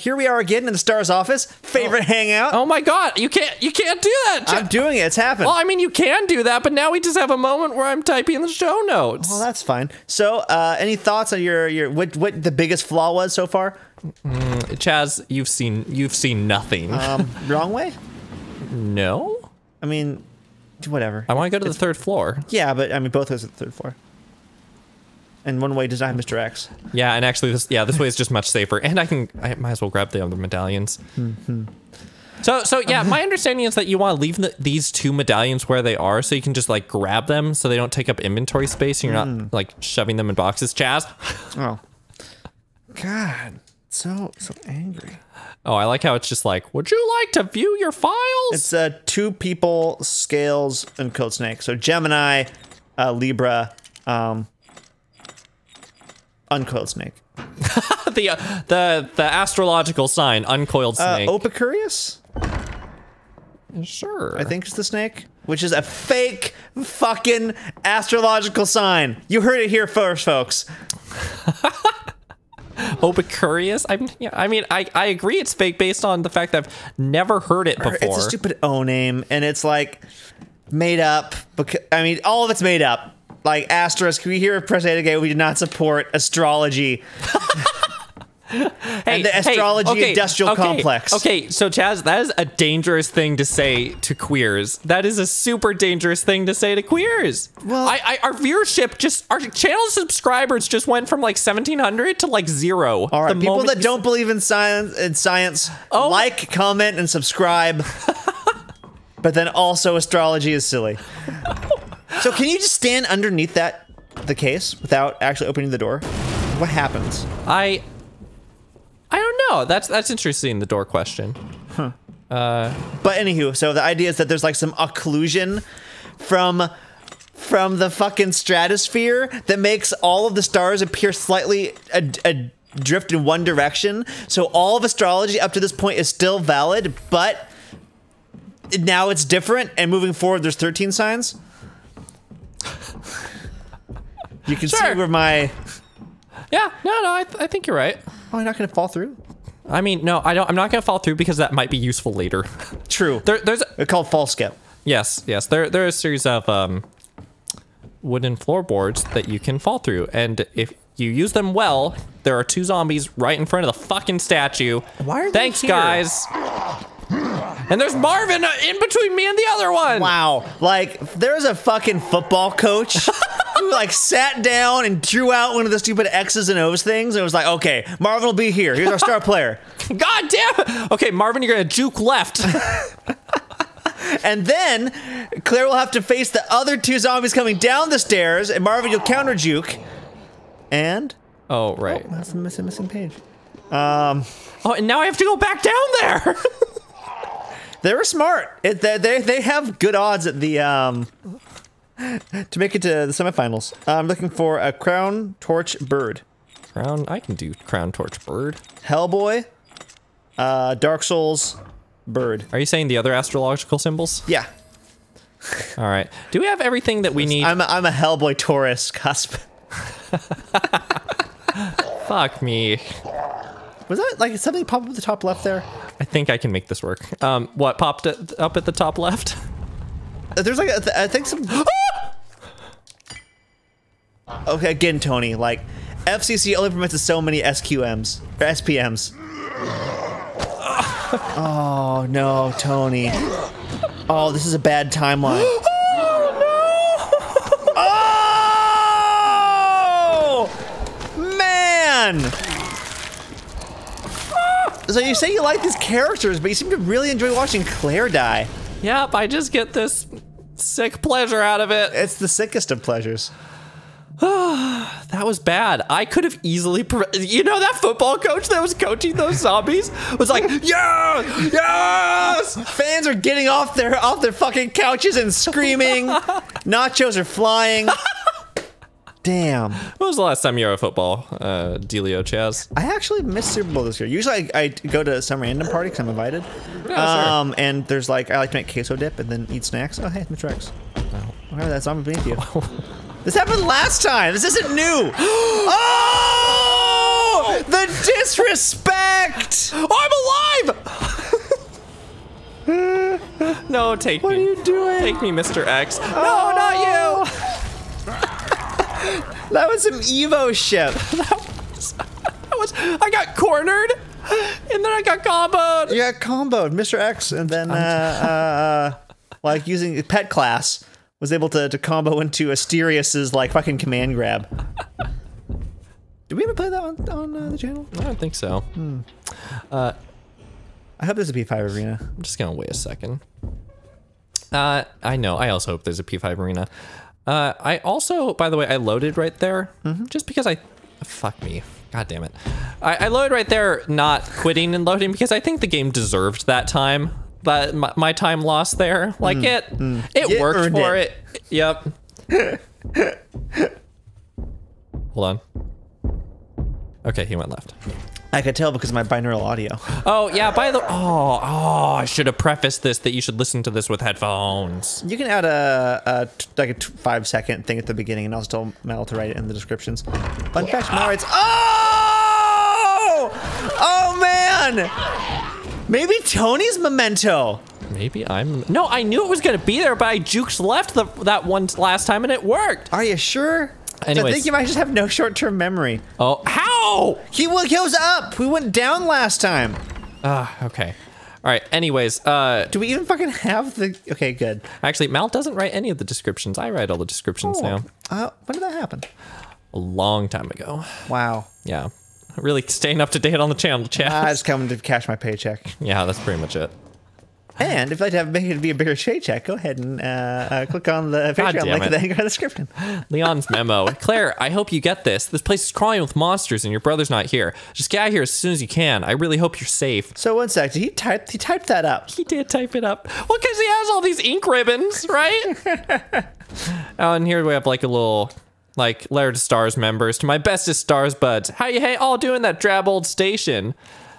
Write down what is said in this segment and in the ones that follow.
here we are again in the star's office. Favorite hangout. Oh my god, you can't you can't do that. I'm doing it. It's happened. well, I mean, you can do that, but now we just have a moment where I'm typing the show notes. Well, that's fine. So, uh, any thoughts on your your what what the biggest flaw was so far? Chaz, you've seen you've seen nothing. Um, wrong way. no, I mean, whatever. I want to go to the third floor. Yeah, but I mean, both goes to the third floor. And one way design Mr. X. Yeah, and actually, this yeah, this way is just much safer, and I can I might as well grab the other medallions. So so yeah, my understanding is that you want to leave the, these two medallions where they are, so you can just like grab them, so they don't take up inventory space, and you're not like shoving them in boxes. Chaz. Oh. God, so so angry. Oh, I like how it's just like, would you like to view your files? It's uh, two people, scales, and code snake. So Gemini, uh, Libra, um, uncoiled snake. the uh, the the astrological sign, uncoiled Uh, snake. Opicurious, sure. I think it's the snake, which is a fake fucking astrological sign. You heard it here first, folks. Opicurious. I'm. Yeah, I mean, I I agree. It's fake based on the fact that I've never heard it before. It's a stupid O name, and it's like made up. Because I mean, all of it's made up. Like asterisk, can we here at Press A Gay, we do not support astrology. Hey, and the astrology industrial okay, complex. Okay, so Chaz, that is a dangerous thing to say to queers. That is a super dangerous thing to say to queers. Well- I, I our viewership just our channel subscribers just went from like seventeen hundred to like zero. All right, the people that don't believe in science, in science, Oh. like, comment, and subscribe. but then also astrology is silly. so can you just stand underneath that the case without actually opening the door? What happens? I I don't know. That's that's interesting. The door question. Uh, but anywho, so the idea is that there's like some occlusion from from the fucking stratosphere that makes all of the stars appear slightly ad- adrift in one direction. So all of astrology up to this point is still valid, but now it's different. And moving forward, there's 13 signs. You can see where my Yeah. No. No. I, th- I think you're right. oh, you're not gonna fall through. I mean, no. I don't. I'm not gonna fall through because that might be useful later. True. there, there's They're called false skip. Yes, yes. There, there are a series of um, wooden floorboards that you can fall through, and if you use them well, there are two zombies right in front of the fucking statue. Why are they Thanks, here? guys. And there's Marvin uh, in between me and the other one. Wow, like there's a fucking football coach who like sat down and drew out one of the stupid X's and O's things and was like, okay, Marvin will be here. Here's our star player. God damn it. Okay, Marvin, you're gonna juke left. And then Claire will have to face the other two zombies coming down the stairs, and Marvin, you'll counter juke. And oh, right. that's the missing missing page. Oh, and now I have to go back down there. They were smart. It, they, they they have good odds at the um to make it to the semifinals. I'm looking for a crown torch bird. crown, I can do crown torch bird. Hellboy, uh, Dark Souls, Bird. Are you saying the other astrological symbols? Yeah, All right. Do we have everything that we need? I'm a, I'm a Hellboy Taurus cusp. Fuck me. Was that like something pop up at the top left there? I think I can make this work. Um, what popped up at the top left? Uh, There's like I think some. okay, again, Tony. Like FCC only permits so many SQMs or SPMs. oh no, Tony. Oh, this is a bad timeline. Oh man. So you say you like these characters, but you seem to really enjoy watching Claire die. Yep, I just get this sick pleasure out of it. It's the sickest of pleasures. That was bad. I could have easily, pre- you know, that football coach that was coaching those zombies was like, Yeah! Yes! Fans are getting off their off their fucking couches and screaming. Nachos are flying. Damn. when was the last time you were at a football, uh, Delio Chaz? I actually missed Super Bowl this year. Usually I, I go to some random party because I'm invited. sure. Um, and there's like I like to make queso dip and then eat snacks. Oh hey, Mr. X. Oh, okay, that's on beneath you. this happened last time. This isn't new. oh! The disrespect! Oh, I'm alive! no, take What me. What are you doing? Take me, Mr. X. No, not you! That was some Evo ship. That was, I got cornered, and then I got comboed. You got comboed, Mr. X, and then uh, uh, uh, like using pet class was able to, to combo into Asterius's like fucking command grab. Did we ever play that on, on uh, the channel? I don't think so. I hope there's a P5 arena. I'm just gonna wait a second. Uh, I know. I also hope there's a P5 arena. Uh, I also, by the way, I loaded right there just because I. Fuck me. God damn it. I, I loaded right there, not quitting and loading because I think the game deserved that time. But my, my time lost there. Like it, it You worked for it. it. Yep. Hold on. Okay, he went left. I could tell because of my binaural audio. Oh yeah. By the oh oh, I should have prefaced this that you should listen to this with headphones. You can add a like a t- five second thing at the beginning, and I'll still Mel to write it in the descriptions. Fun fact, Mel writes, "Oh, oh man, maybe Tony's memento." Maybe I'm. No, I knew it was gonna be there, but I jukes left the, that one last time and it worked. Are you sure? I think you might just have no short term memory. Oh, how? He wa- goes up. We went down last time. Ah, okay. All right. Anyways, uh, Do we even fucking have the? Okay, good. actually, Mal doesn't write any of the descriptions. I write all the descriptions now. Uh, when did that happen? A long time ago. Wow. Yeah. Really staying up to date on the channel, chat. I just come to cash my paycheck. yeah, that's pretty much it. And if you'd like to have make it be a bigger paycheck, go ahead and uh, uh, click on the Patreon link in the description. Leon's memo. Claire, I hope you get this. This place is crawling with monsters and your brother's not here. Just get out of here as soon as you can. I really hope you're safe. So one sec, did he type? He typed that up. He did type it up. Well, because he has all these ink ribbons, right? oh, and here we have like a little, like, Laird Stars members. To my bestest stars buds. How you hey all doing that drab old station?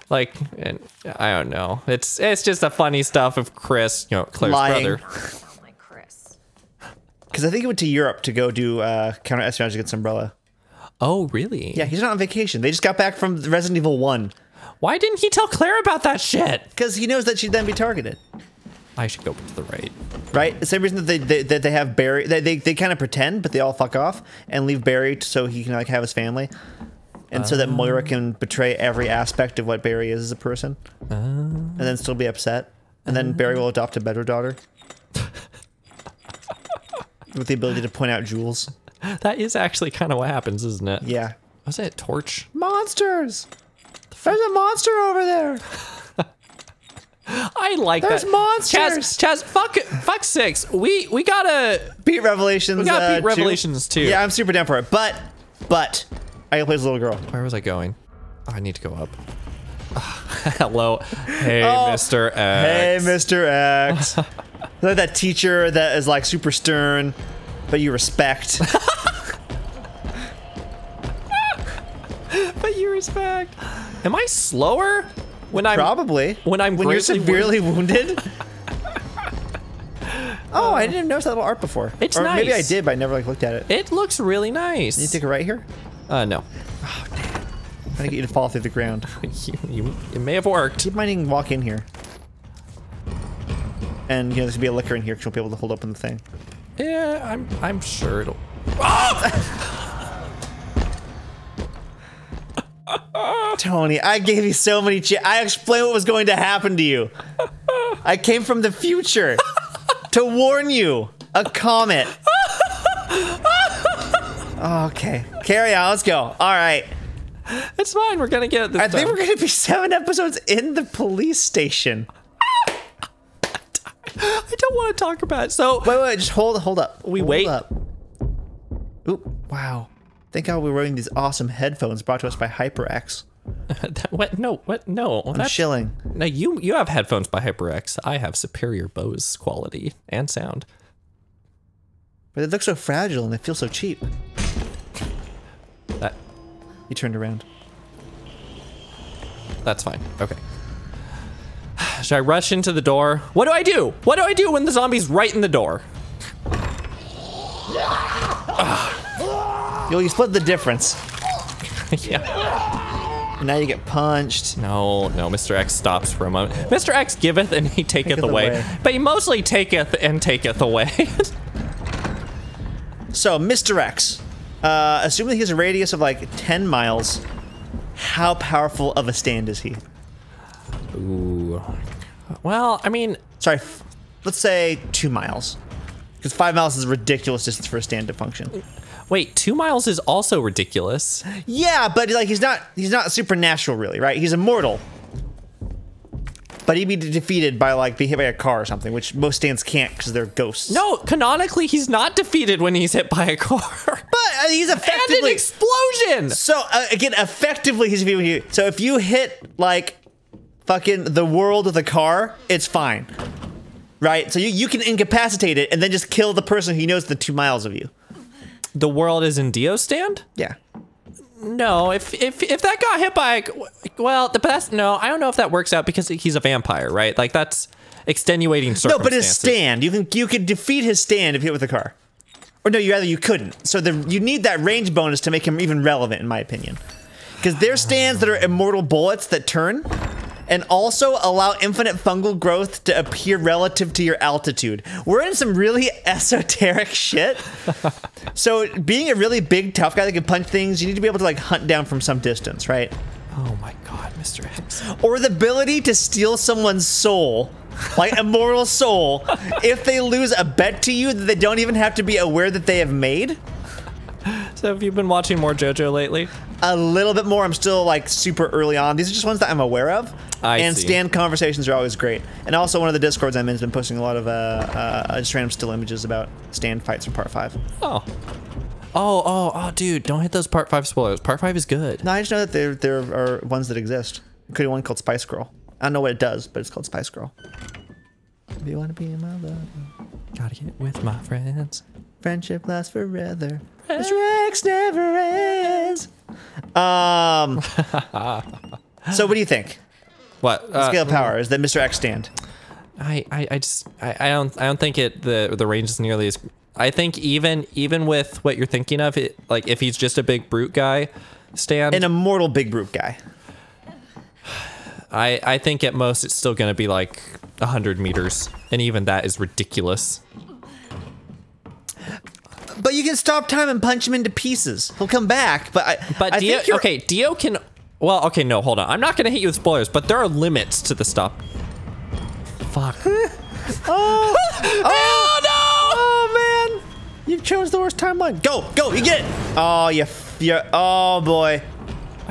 Like, and I don't know. It's it's just a funny stuff of Chris, you know, Claire's Lying. brother. like Chris. Because I think he went to Europe to go do uh, counter espionage against Umbrella. Oh, really? Yeah, he's not on vacation. They just got back from Resident Evil One Why didn't he tell Claire about that shit? because he knows that she'd then be targeted. I should go to the right. Right? The same reason that they they, that they have Barry. They they, they kind of pretend, but they all fuck off and leave Barry so he can like have his family, and so that Moira can betray every aspect of what Barry is as a person, and then still be upset, and then Barry will adopt a better daughter. With the ability to point out jewels. That is actually kind of what happens, isn't it? Yeah. Was it Torch? Monsters! There's a monster over there! I like that. There's that. monsters! Chaz, Chaz, fuck, fuck six. We we gotta. Beat Revelations. We gotta uh, beat two. Revelations too. Yeah, I'm super down for it. But, but, I can play as a little girl. Where was I going? Oh, I need to go up. Hello, hey, Oh, Mr. X. Hey, Mr. X. like that teacher that is like super stern, but you respect. But you respect. Am I slower when I'm Probably. when I'm when you're severely wounded. oh, I uh, didn't notice that little art before. It's or Maybe I did, but I never like looked at it. It looks really nice. You take it right here. Uh, no. I'm gonna get you to fall through the ground. you, you, it may have worked. Keep minding walk in here. And you know there's gonna be a licker in here because you'll be able to hold open the thing. Yeah, I'm I'm sure it'll. Tony, I gave you so many. Ch- I explained what was going to happen to you. I came from the future to warn you. A comet. Okay, carry on. Let's go. All right. It's fine. We're gonna get it this I think we're going to be seven episodes in the police station. I don't want to talk about it. So Wait, wait, just hold, hold up. We Hold wait. Up. Oop! Wow. Thank God we're wearing these awesome headphones brought to us by HyperX. that, what? No. What? No. I'm That's, shilling. no. You you have headphones by HyperX. I have superior Bose quality and sound. But they look so fragile and they feel so cheap. He turned around. that's fine. Okay. Should I rush into the door? What do I do? What do I do when the zombie's right in the door? Yo, you split the difference. yeah. now you get punched. No, no, Mr. X stops for a moment. Mr. X giveth and he taketh, Taketh away. away. But he mostly taketh and taketh away. So, Mr. X, uh, assuming he has a radius of like 10 miles, how powerful of a stand is he? Ooh. Well, I mean, Sorry, f- let's say two miles. Because five miles is a ridiculous distance for a stand to function. wait, two miles is also ridiculous. Yeah, but like he's not he's not supernatural really, right? He's immortal. But he'd be defeated by like be hit by a car or something, which most stands can't because they're ghosts. No, canonically, he's not defeated when he's hit by a car. but uh, he's and an effectively explosion! so uh, again effectively he's defeated. with you. So if you hit like fucking the world of the car, it's fine, right? So you you can incapacitate it and then just kill the person who knows the two miles of you. The world is in Dio stand? Yeah. No, if if if that got hit by, well, the best. No, I don't know if that works out because he's a vampire, right? Like that's extenuating circumstances. No, but his stand, you can you could defeat his stand if hit with a car. Or no, you rather you couldn't. So the you need that range bonus to make him even relevant, in my opinion. Because there's stands that are immortal bullets that turn, and also allow infinite fungal growth to appear relative to your altitude. We're in some really esoteric shit. so being a really big tough guy that can punch things, you need to be able to like hunt down from some distance, right? Oh my god, Mr. X. or the ability to steal someone's soul, like immortal soul, if they lose a bet to you that they don't even have to be aware that they have made. So have you been watching more JoJo lately? A little bit more. I'm still like super early on. These are just ones that I'm aware of. I and see. stand conversations are always great. And also, one of the discords I'm in has been posting a lot of uh, uh, just random still images about stand fights from Part Five. Oh. Oh, oh, oh, dude, don't hit those part five spoilers. Part five is good. No, I just know that there there are ones that exist. Including one called Spice Girl. I don't know what it does, but it's called Spice Girl. If you want to be my lover. Gotta get with my friends. Friendship lasts forever. This Rex never ends. Um. so, what do you think? What? Uh, Scale of power is that Mr. X stand? I, I, I just I, I don't I don't think it the the range is nearly as I think even even with what you're thinking of it like if he's just a big brute guy stand An immortal big brute guy. I I think at most it's still gonna be like hundred meters and even that is ridiculous. But you can stop time and punch him into pieces. He'll come back. But I. But I Dio okay Dio can well okay no hold on I'm not gonna hit you with spoilers but there are limits to the stop. Fuck. Oh, oh no! oh man! You chose the worst timeline. Go, go, you get it. Oh, you, you. Oh boy.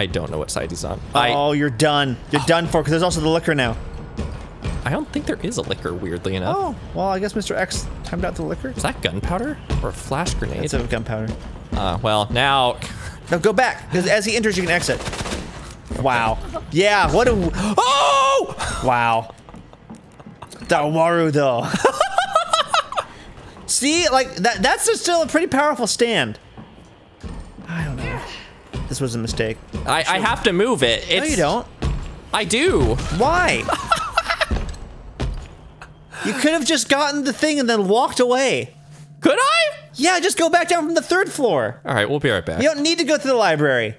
I don't know what side he's on. I Oh, you're done. You're done for. Because there's also the licker now. I don't think there is a licker weirdly enough. Oh, well, I guess Mr. X timed out the licker. Is that gunpowder or a flash grenade? It's a gunpowder. Uh, well, now No, go back. Because as he enters, you can exit. Wow. Yeah, what a. Oh! Wow. Dawaru, though. See, like, that that's still a pretty powerful stand. I. This was a mistake. I, I have to move it. It's, No, you don't. I do. Why? you could have just gotten the thing and then walked away. Could I? Yeah, just go back down from the third floor. All right, we'll be right back. You don't need to go to the library.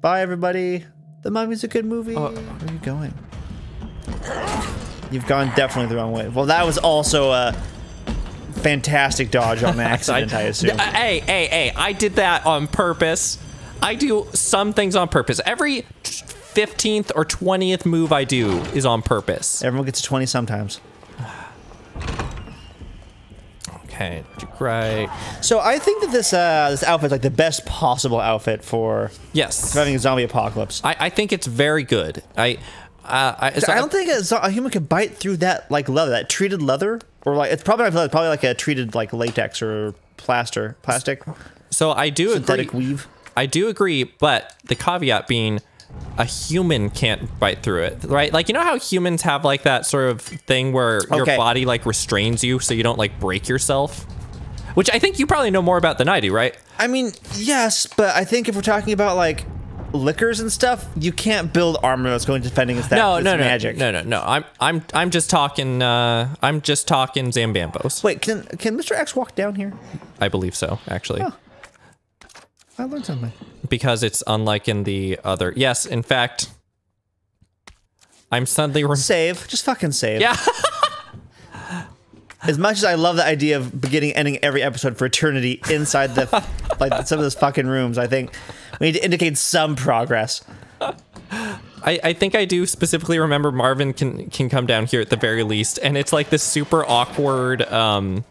Bye, everybody. The Mummy's a good movie. Oh. Where are you going? You've gone definitely the wrong way. Well, that was also a fantastic dodge on accident, I assume. Uh, hey, hey, hey! I did that on purpose. I do some things on purpose. Every fifteenth or twentieth move I do is on purpose. Everyone gets a 20 sometimes. Okay, right. So I think that this uh, this outfit's like the best possible outfit for Yes, surviving a zombie apocalypse. I, I think it's very good. I, uh, I, so I don't think a, a human could bite through that like leather, that treated leather, or like it's probably not leather, probably like a treated like latex or plaster, plastic, So I do synthetic agree. weave. I do agree, but the caveat being a human can't bite through it, right? Like you know how humans have like that sort of thing where your body like restrains you so you don't like break yourself. Which I think you probably know more about than I do, right? I mean, yes, but I think if we're talking about like lickers and stuff, you can't build armor that's going to defend against that. No, no, no, magic. no, no, no. I'm, I'm, I'm just talking. Uh, I'm just talking Zambambos. Wait, can can Mr. X walk down here? I believe so, actually. I learned something. because it's unlike in the other. Yes, in fact, I'm suddenly Save. Just fucking save. yeah. As much as I love the idea of beginning ending every episode for eternity inside the like some of those fucking rooms, I think we need to indicate some progress. I, I think I do specifically remember Marvin can can come down here at the very least, and it's like this super awkward. Um,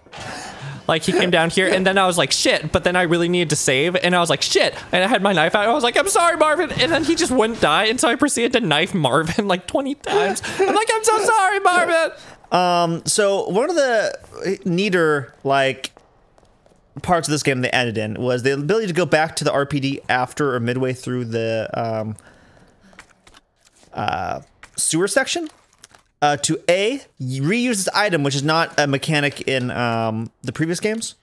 like he came down here, and then I was like, "Shit!" But then I really needed to save, and I was like, "Shit!" And I had my knife out. I was like, "I'm sorry, Marvin," and then he just wouldn't die, and so I proceeded to knife Marvin like 20 times. I'm like, "I'm so sorry, Marvin." Um, So one of the neater like parts of this game they added in was the ability to go back to the RPD after or midway through the um, uh, sewer section uh, to a reuse this item, which is not a mechanic in um, the previous games.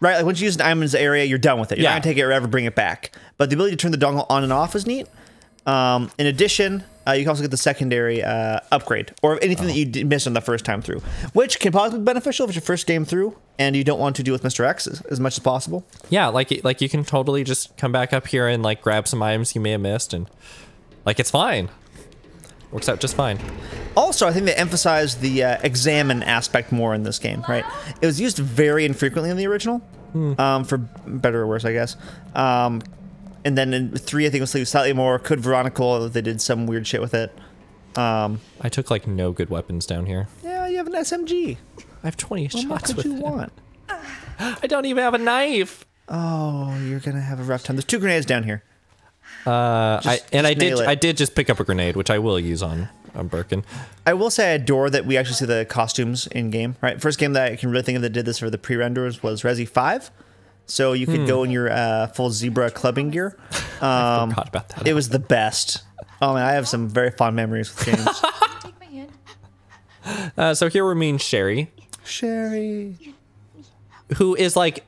Right, like once you use an item in this area, you're done with it. You're Yeah. not gonna take it or ever bring it back. But the ability to turn the dongle on and off is neat. Um, in addition, uh, you can also get the secondary uh, upgrade or anything that you did miss on the first time through, which can possibly be beneficial if it's your first game through and you don't want to deal with Mr. X as, as much as possible. Yeah, like like you can totally just come back up here and like grab some items you may have missed, and like it's fine. Works out just fine. Also, I think they emphasized the uh, examine aspect more in this game, right? It was used very infrequently in the original, um, for better or worse, I guess. Um, and then in three, I think it was slightly more. Code Veronica, they did some weird shit with it. Um, I took like no good weapons down here. yeah, you have an SMG. I have 20 What shots could with you it. want? I don't even have a knife. Oh, you're gonna have a rough time. There's two grenades down here. Uh, I, and I did it. I did just pick up a grenade, which I will use on on Birkin. I will say I adore that we actually see the costumes in game. Right, first game that I can really think of that did this for the pre-renders was Resi Five. So you could go in your uh, full zebra clubbing gear. Um, Forgot about that. it was the best. Oh man, I have some very fond memories with games. Take my hand. Uh, so here we're meeting Sherry, Sherry. who is like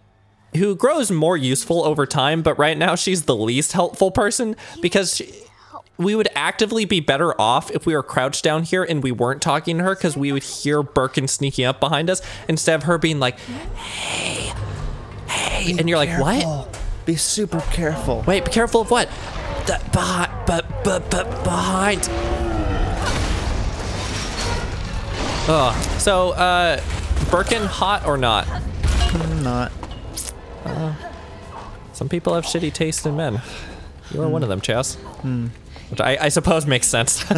who grows more useful over time, but right now she's the least helpful person because she, we would actively be better off if we were crouched down here and we weren't talking to her because we would hear Birkin sneaking up behind us instead of her being like, "Hey, hey," and you're like, "What?" Be super careful. Wait, be careful of what? The behind, but but but behind. Ugh. So, uh, Birkin, hot or not? I'm not. Some people have shitty taste in men. You are one of them, Chaz. Which I, I suppose makes sense.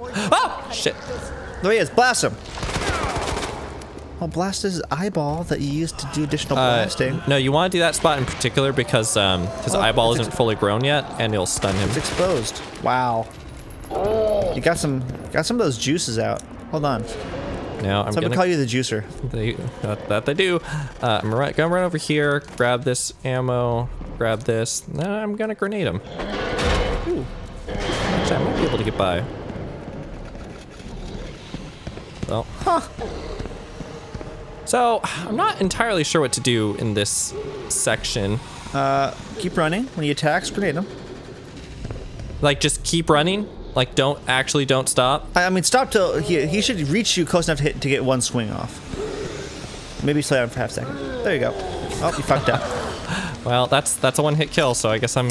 oh shit! There he is. Blast him. I'll blast his eyeball that you used to do additional Uh, blasting. no, you want to do that spot in particular because um, his Oh, eyeball isn't fully grown yet, and it'll stun him. It's exposed. Wow. You got some got some of those juices out. Hold on. Now I'm So gonna call you the juicer. They, that, that they do. Uh, I'm right, gonna run over here, grab this ammo, grab this. Now I'm gonna grenade him. Ooh. Actually, I might be able to get by. Well. So, I'm not entirely sure what to do in this section. Keep running. When he attacks, grenade him. Like, just keep running. Like, don't actually don't stop. I, I mean, stop till he, he should reach you close enough to, hit, to get one swing off. Maybe slow down for half a second. There you go. Oh, you fucked up. Well, that's that's a one-hit kill, so I guess I'm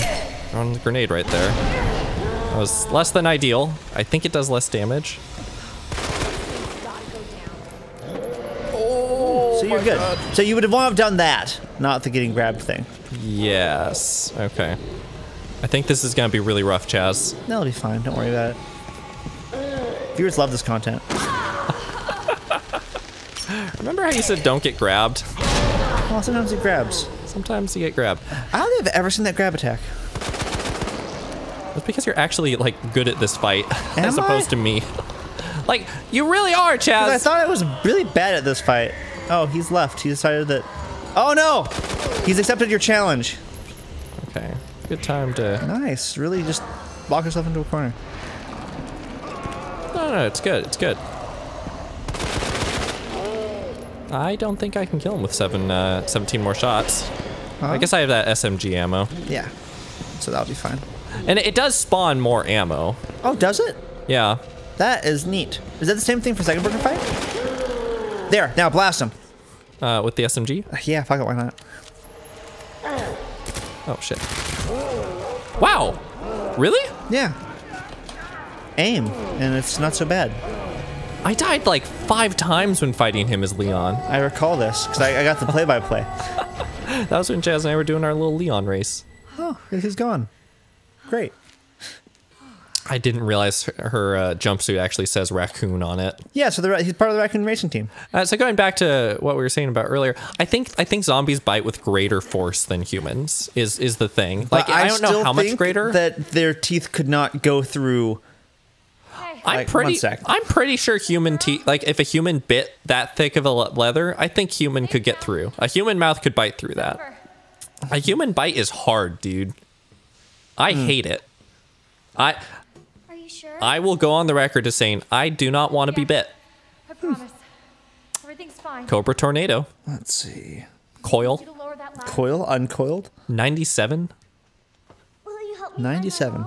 on the grenade right there. That was less than ideal. I think it does less damage. so you're good. So you would have want to have done that, not the getting grabbed thing. Yes. Okay. I think this is gonna be really rough, Chaz. That'll be fine. Don't worry about it. Viewers love this content. Remember how you said don't get grabbed? Well, sometimes it grabs. Sometimes you get grabbed. I don't think I've ever seen that grab attack. That's because you're actually like good at this fight, Am as opposed I? to me. Like you really are, Chaz. I thought I was really bad at this fight. Oh, he's left. He decided that. Oh no! He's accepted your challenge. Good time to. Nice. Really, just lock yourself into a corner. No, no, it's good. It's good. I don't think I can kill him with seven, uh, 17 more shots. I guess I have that SMG ammo. Yeah. So that'll be fine. And it does spawn more ammo. Oh, does it? Yeah. That is neat. Is that the same thing for second Birkin fight? There. Now blast him. Uh, with the SMG. Yeah. Fuck it. Why not? Oh shit. Wow. Really? Yeah. Aim, and it's not so bad. I died like five times when fighting him as Leon. I recall this because I, I got the play-by-play. That was when Jazz and I were doing our little Leon race. Oh, he's gone. Great. I didn't realize her, her uh, jumpsuit actually says raccoon on it. Yeah, so the, he's part of the raccoon racing team. Uh, so going back to what we were saying about earlier, I think I think zombies bite with greater force than humans. Is is the thing? Like But I, don't know how much greater. That their teeth could not go through. I'm Like, pretty. I'm pretty sure human teeth. Like if a human bit that thick of a le- leather, I think human could get through. A human mouth could bite through that. A human bite is hard, dude. I Hmm. hate it. I Are you sure? I will go on the record as saying I do not want to be bit. I promise. Everything's fine. Cobra tornado Let's see. coil You to lower that ladder. Coil, uncoiled. 97. Will you help me 97.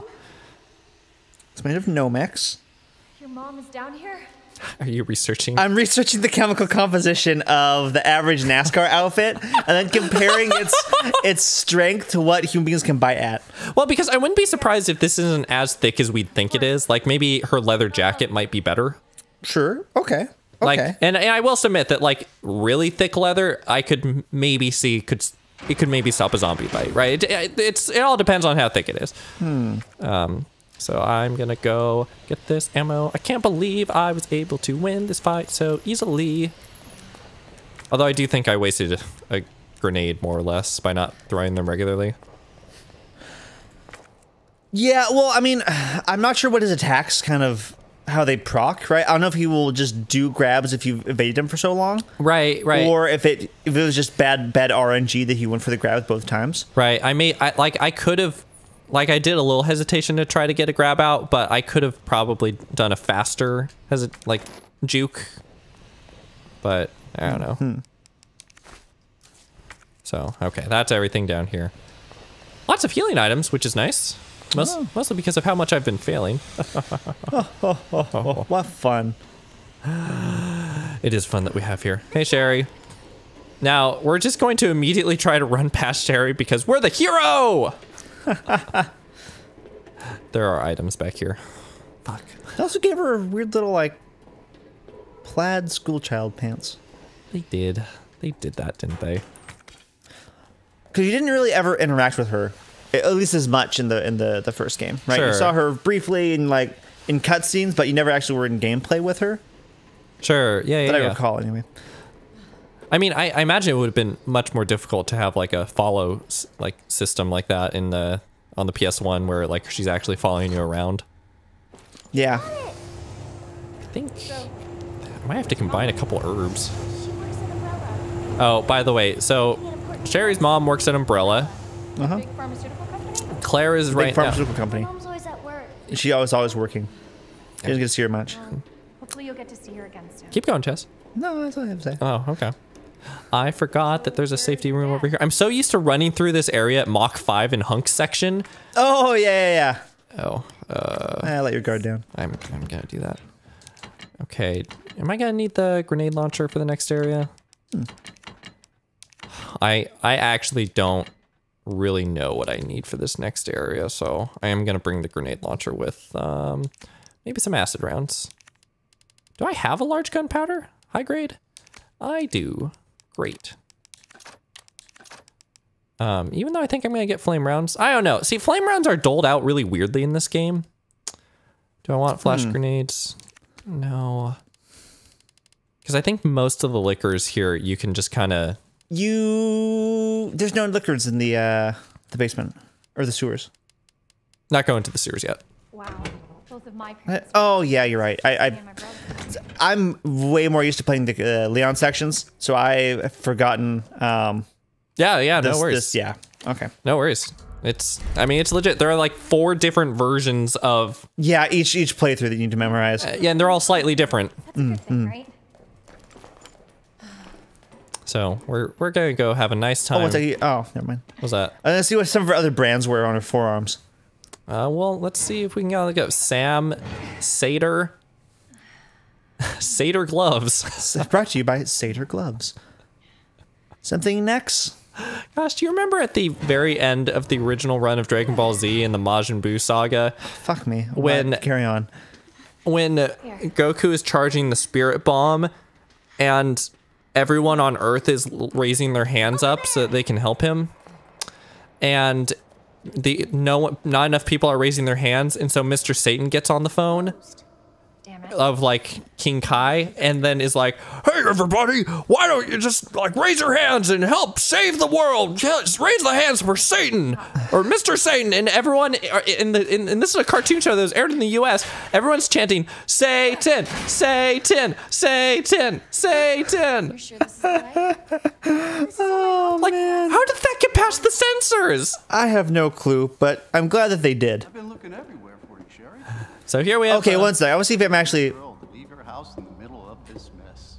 It's made of Nomex. Your mom is down here. Are you researching? I'm researching the chemical composition of the average NASCAR outfit and then comparing its its strength to what human beings can bite at. Well, because I wouldn't be surprised if this isn't as thick as we'd think it is. Like maybe her leather jacket might be better. Sure. Okay. Okay. Like, and, and I will submit that like really thick leather, I could maybe see could it could maybe stop a zombie bite, right? It, it- it's it all depends on how thick it is. Hmm. Um, so I'm gonna go get this ammo. I can't believe I was able to win this fight so easily. Although I do think I wasted a grenade more or less by not throwing them regularly. yeah, well, I mean, I'm not sure what his attacks kind of how they proc, right? I don't know if he will just do grabs if you evade him for so long, Right, right. or if it if it was just bad bad RNG that he went for the grab both times. Right. I may I like I could have like I did a little hesitation to try to get a grab out, but I could have probably done a faster hesi- like juke. But I don't know. Hmm. So, okay, that's everything down here. Lots of healing items, which is nice. Most, oh. Mostly because of how much I've been failing. Oh, what fun! It is fun that we have here. Hey, Sherry. Now, we're just going to immediately try to run past Sherry because we're the hero! there are items back here. Fuck. They also gave her a weird little like plaid schoolchild pants. They did. They did that, didn't they? because you didn't really ever interact with her, at least as much in the in the the first game, right? Sure. You saw her briefly in like in cutscenes, but you never actually were in gameplay with her. Sure. Yeah, yeah. That I recall, anyway. I mean, I, I imagine it would have been much more difficult to have like a follow like system like that in the on the PS1 where like she's actually following you around. Yeah, I think I might have to combine a couple herbs. She works at Umbrella. Oh, by the way, so Sherry's mom works at Umbrella. Uh-huh. Big pharmaceutical company. Claire is big right now. pharmaceutical company. Mom's always. She always always working. You didn't get to see her much. Um, hopefully you'll get to see her again soon. Keep going, Chess. No, that's all I have to say. Oh, okay. I forgot that there's a safety room over here. I'm so used to running through this area at Mach 5 and Hunk section. Oh yeah, yeah, Oh, uh. I let your guard down. I'm, I'm gonna do that. Okay, am I gonna need the grenade launcher for the next area? I I actually don't really know what I need for this next area, so I am gonna bring the grenade launcher with um, maybe some acid rounds. Do I have a large gunpowder? High grade? I do. Great. Um, even though I think I'm gonna get flame rounds, I don't know. See, flame rounds are doled out really weirdly in this game. Do I want flash grenades? No. Because I think most of the lickers here you can just kind of. You there's no lickers in the uh the basement or the sewers. Not going to the sewers yet. Wow. Both of my I- parents oh yeah, you're right. I, I and my brother. I'm way more used to playing the uh, Leon sections, so I've forgotten um Yeah, yeah, this, no worries. this yeah. Okay. No worries. It's, I mean, it's legit. There are like four different versions of, Yeah, each each playthrough that you need to memorize. yeah, and they're all slightly different. That's a good thing, right? So we're we're gonna go have a nice time. oh, what's that? Oh, never mind. What's that? Uh, let's see what some of our other brands wear on her forearms. Uh, well, let's see if we can go. go. Sam Sater. Sater gloves. Brought to you by Satyr Gloves. Something next? Gosh, do you remember at the very end of the original run of Dragon Ball Z in the Majin Buu saga Fuck me. When- What? carry on. when Goku is charging the Spirit Bomb and everyone on Earth is raising their hands up so that they can help him? And the no not enough people are raising their hands and so Mr. Satan gets on the phone. Of like King Kai and then is like, "Hey everybody, why don't you just like raise your hands and help save the world? Just raise the hands for Satan or Mr. Satan." And everyone uh, in the in, and this is a cartoon show that was aired in the U.S. Everyone's chanting, "Satan, Satan, Satan, Satan." Sure this is right? Oh, Like, how did that get past the censors? I have no clue, but I'm glad that they did. I've been looking everywhere for you, Sherry. So here we have. Okay, uh, one sec. I want to see if I'm actually leave her house in the middle of this mess.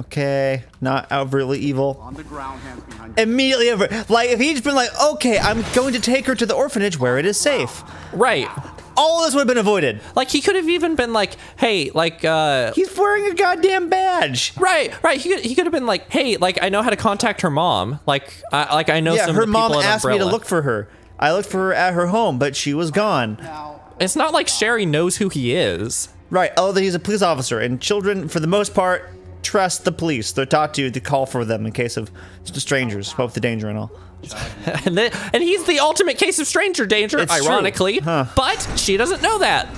okay. Not overtly evil. On the ground, hands behind. Immediately over. Like if he'd been like, okay, I'm going to take her to the orphanage where it is safe. right. All of this would have been avoided. Like he could have even been like, "Hey, like, uh, He's wearing a goddamn badge. Right, right. He could, he could have been like, "Hey, like I know how to contact her mom. Like, I like I know Yeah, some her of the mom people at asked me to look for her. I looked for her at her home, but she was gone. Now, It's not like Sherry knows who he is. Right. Oh, that he's a police officer, and children, for the most part, trust the police. They're taught to to call for them in case of strangers, both the danger and all. and then, and he's the ultimate case of stranger danger, It's ironically. Huh. But she doesn't know that.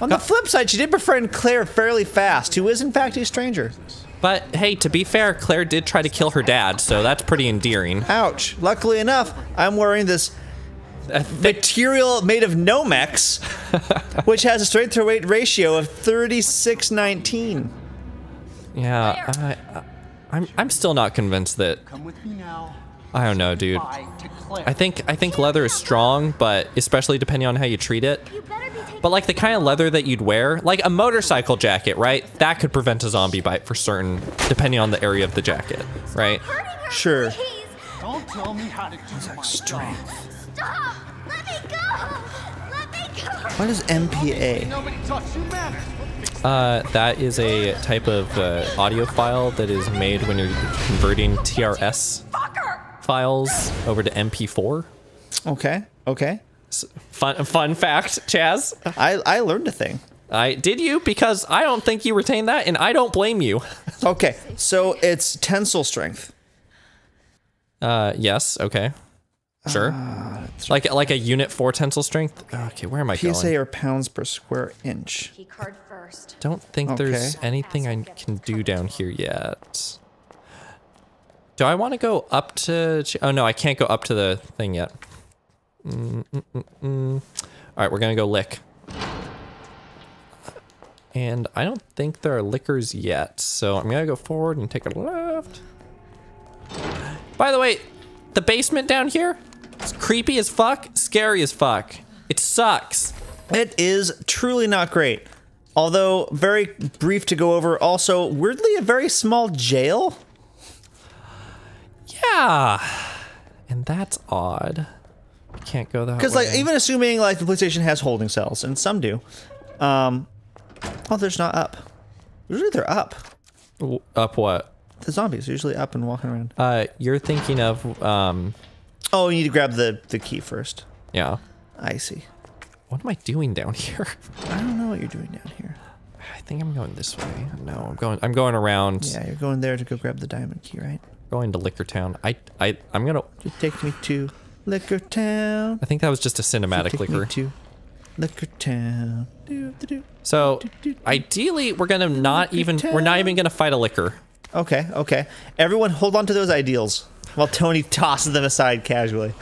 On the flip side, she did befriend Claire fairly fast, who is in fact a stranger. But hey, to be fair, Claire did try to kill her dad, so that's pretty endearing. Ouch. Luckily enough, I'm wearing this material made of Nomex, which has a strength to weight ratio of 3619. Yeah, I, I, I'm I'm still not convinced that. come with me now. I don't know, dude. Bye to Claire. I think I think leather is strong, but especially depending on how you treat it. You better be taking But like the kind of leather that you'd wear, like a motorcycle jacket, right? That could prevent a zombie bite for certain, depending on the area of the jacket, right? Sure. Don't tell me how to do my job. Stop. Let me go. Let me go. What is MPA? Nobody talks you matter. Uh, that is a type of uh, audio file that is made when you're converting TRS files over to MP4. Okay, okay. Fun fun fact, Chaz. I, I learned a thing. I did you because I don't think you retained that, and I don't blame you. Okay, so it's tensile strength. Uh, yes, okay, sure. like like a unit four tensile strength. Okay, where am I PSI going? or pounds per square inch. Key card first. Don't think there's anything I can do down here yet. Do I want to go up to? Oh no, I can't go up to the thing yet. Mm, mm, mm, mm. All right, we're gonna go lick. And I don't think there are lickers yet, so I'm gonna go forward and take a left. By the way, the basement down here, it's creepy as fuck, scary as fuck. It sucks. It is truly not great. Although very brief to go over. Also, weirdly, a very small jail. Yeah. And that's odd. I can't go that way. Because like even assuming like the PlayStation has holding cells, and some do. Um, oh, there's not up. Usually they're up. Up what? The zombies are usually up and walking around. Uh, you're thinking of um, Oh, you need to grab the the key first. yeah. I see. What am I doing down here? I don't know what you're doing down here. I think I'm going this way. No, I'm going. I'm going around. Yeah, you're going there to go grab the diamond key, right? Going to Licker Town. I I I'm gonna. Just take me to Licker Town. I think that was just a cinematic Take licker. me to Licker Town. Do, do, do. So ideally, we're gonna not even. We're not even gonna fight a licker. Okay, okay. Everyone hold on to those ideals while Tony tosses them aside casually.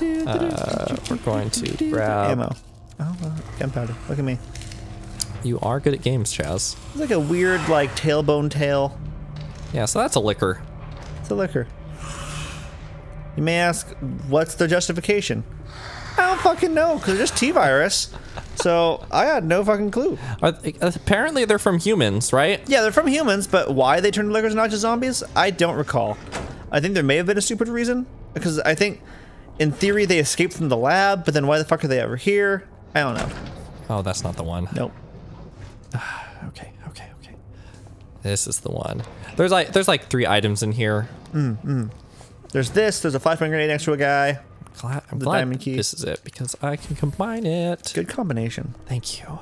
Uh, we're going to grab. Ammo. Oh, well, gunpowder. Look at me. You are good at games, Chaz. It's like a weird, like, tailbone tail. Yeah, so that's a licker. It's a licker. You may ask, what's the justification? I don't fucking know, because they're just T-virus. So, I had no fucking clue. Are, apparently, they're from humans, right? Yeah, they're from humans, but why they turned lickers not to zombies, I don't recall. I think there may have been a stupid reason, because I think, in theory, they escaped from the lab, but then why the fuck are they ever here? I don't know. Oh, that's not the one. Nope. Okay, okay, okay. This is the one. There's like there's like three items in here. Mm, mm. There's this. There's a flashbang grenade next to a guy. Glad, I'm The glad diamond key. this is it because I can combine it. Good combination. Thank you.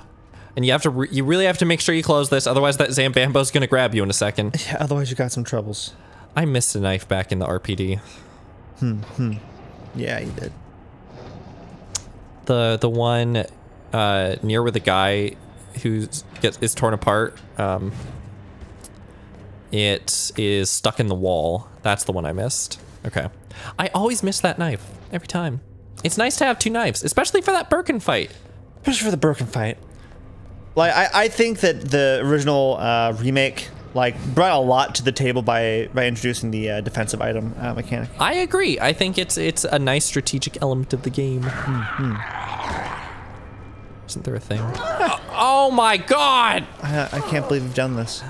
And you have to re- you really have to make sure you close this, otherwise that Zambambo's gonna grab you in a second. Yeah, otherwise you got some troubles. I missed a knife back in the RPD. Hmm. Yeah, you did. The the one uh, near where the guy who gets is torn apart. Um, it is stuck in the wall. That's the one I missed. Okay. I always miss that knife every time. It's nice to have two knives, especially for that Birkin fight. Especially for the Birkin fight. Like I, I think that the original uh, remake like brought a lot to the table by by introducing the uh, defensive item uh, mechanic. I agree. I think it's it's a nice strategic element of the game. Isn't there a thing? oh my god! I, I can't believe you've done this.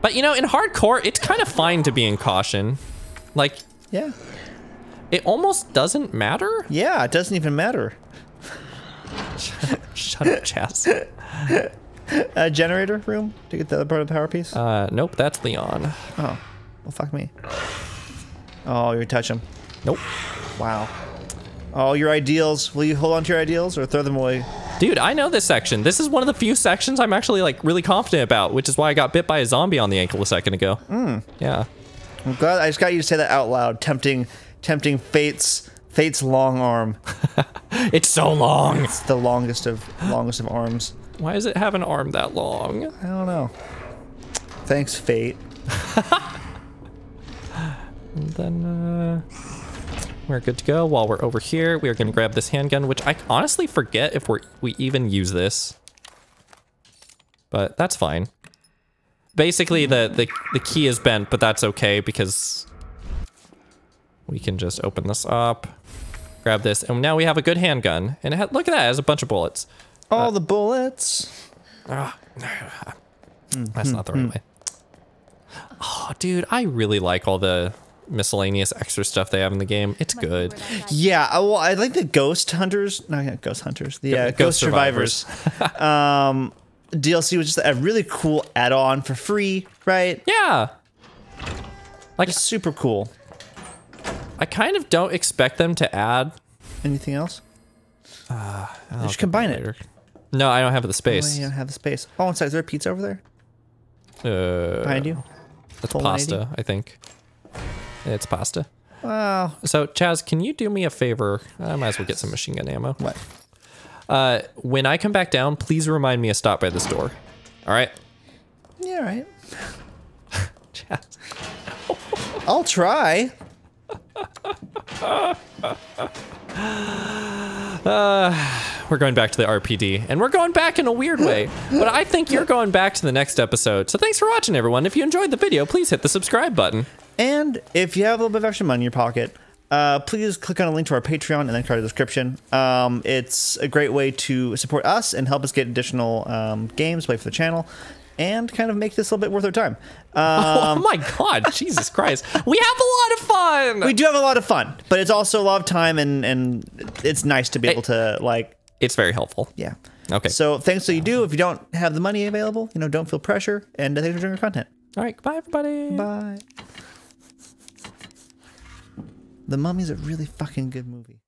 But you know, in hardcore, it's kind of fine to be in caution. Like, Yeah, it almost doesn't matter. yeah, it doesn't even matter. Shut up, Chaz. Uh, generator room to get the other part of the power piece. Uh, nope, that's Leon. oh, well, fuck me. Oh, you touch him. Nope. Wow. Oh, your ideals. Will you hold on to your ideals or throw them away? Dude, I know this section. This is one of the few sections I'm actually like really confident about, which is why I got bit by a zombie on the ankle a second ago. Mm. Yeah. I'm glad I just got you to say that out loud. Tempting, tempting fate's fate's long arm. It's so long. It's the longest of longest of arms. Why does it have an arm that long? I don't know. Thanks, fate. And then uh, we're good to go. While we're over here, we are going to grab this handgun, which I honestly forget if we we even use this. But that's fine. Basically, the, the, the key is bent, but that's okay because we can just open this up, grab this, and now we have a good handgun. And it ha- look at that, it has a bunch of bullets. All the bullets. That's not the right way. Oh, dude, I really like all the miscellaneous extra stuff they have in the game. It's good. Yeah, uh, well, I like the ghost hunters. No, yeah, ghost hunters. The uh, Ghost ghost, survivors. um, DLC was just a really cool add-on for free, right? Yeah. Like, It's super cool. I kind of don't expect them to add. Anything else? you should combine it. No, I don't have the Oh, space. you don't have the space. Oh, inside, is there a pizza over there Uh, behind you? that's full pasta, I think. It's pasta. Wow. So, Chaz, can you do me a favor? I might as well get some machine gun ammo. What? Uh, when I come back down, please remind me to stop by this door. All right? Yeah, all right. I'll try. We're going back to the RPD, and we're going back in a weird way. but I think you're going back to the next episode. So thanks for watching, everyone. If you enjoyed the video, please hit the subscribe button. And if you have a little bit of extra money in your pocket, uh, please click on a link to our Patreon and then card the description. Um, it's a great way to support us and help us get additional um, games, play for the channel, and kind of make this a little bit worth our time. Uh, oh my God, Jesus Christ. We have a lot of fun. we do have a lot of fun, but it's also a lot of time, and, and it's nice to be able to, like, it's very helpful. yeah. Okay. So thanks that you do. If you don't have the money available, you know, don't feel pressure, and thanks for enjoying our content. All right, goodbye, everybody. Bye. The Mummy's a really fucking good movie.